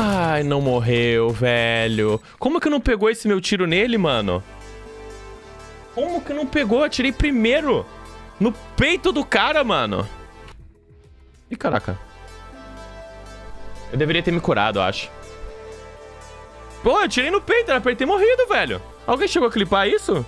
Ai, não morreu, velho. Como que não pegou esse meu tiro nele, mano? Como que não pegou? Atirei primeiro no peito do cara, mano. Ih, caraca. Eu deveria ter me curado, eu acho. Pô, eu tirei no peito, era pra ele ter morrido, velho. Alguém chegou a clipar isso?